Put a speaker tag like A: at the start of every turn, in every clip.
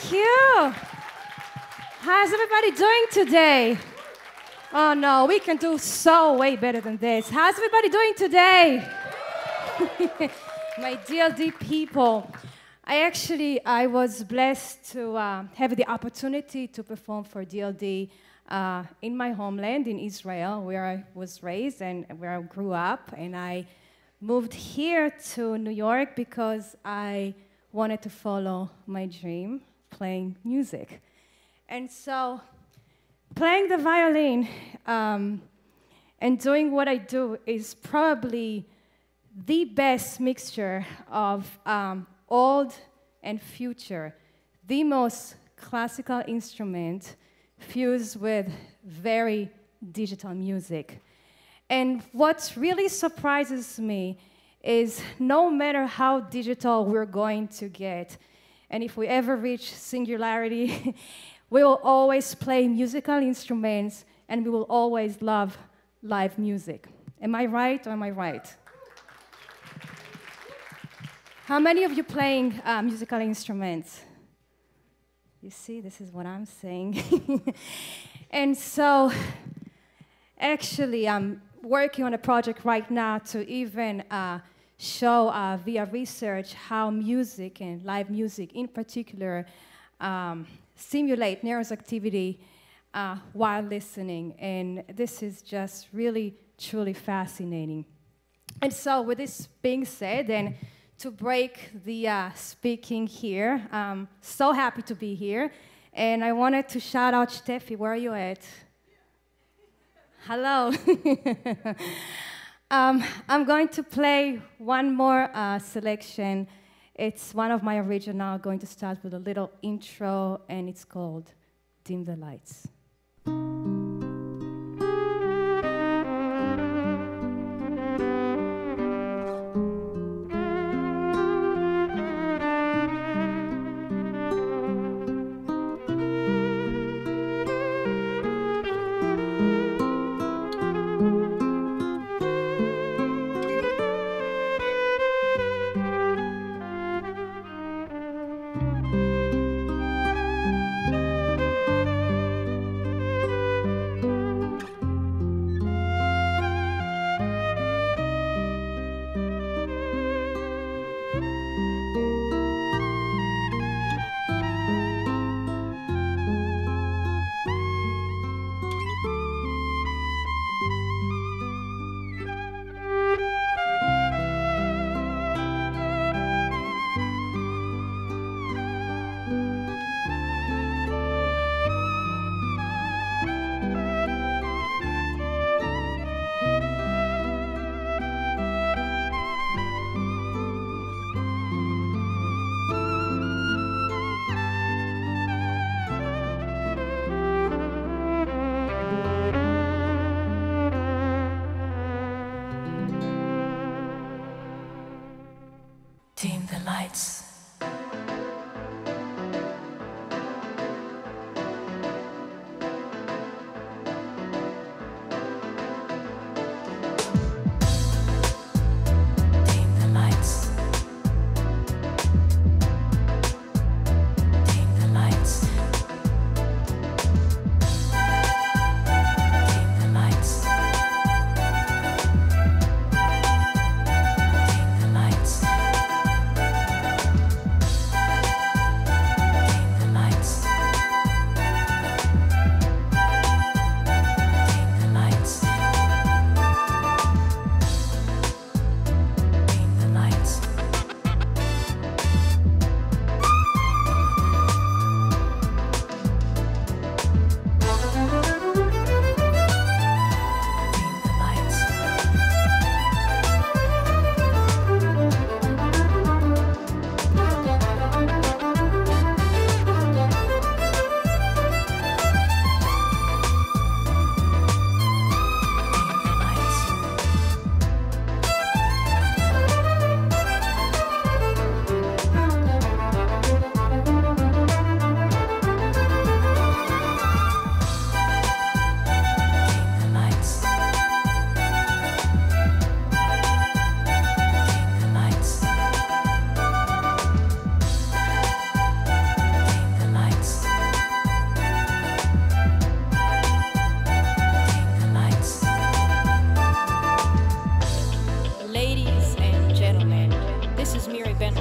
A: Thank you. How's everybody doing today? Oh no, we can do so way better than this. How's everybody doing today? My DLD people. I actually I was blessed to uh, have the opportunity to perform for DLD uh, in my homeland in Israel, where I was raised and where I grew up, and I moved here to New York because I wanted to follow my dream, playing music. And so, playing the violin um, and doing what I do is probably the best mixture of um, old and future, the most classical instrument fused with very digital music. And what really surprises me is no matter how digital we're going to get, and if we ever reach singularity, we will always play musical instruments and we will always love live music. Am I right or am I right? How many of you playing uh, musical instruments? You see, this is what I'm saying. and so, actually, I'm working on a project right now to even uh, show uh, via research how music and live music in particular um, simulate nervous activity uh, while listening. And this is just really, truly fascinating. And so with this being said, and to break the uh, speaking here, I'm so happy to be here. And I wanted to shout out Steffi, where are you at? Hello. um, I'm going to play one more uh, selection. It's one of my original, I'm going to start with a little intro, and it's called Dim the Lights. This is Miri Ben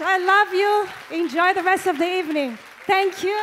A: I love you. Enjoy the rest of the evening. Thank you.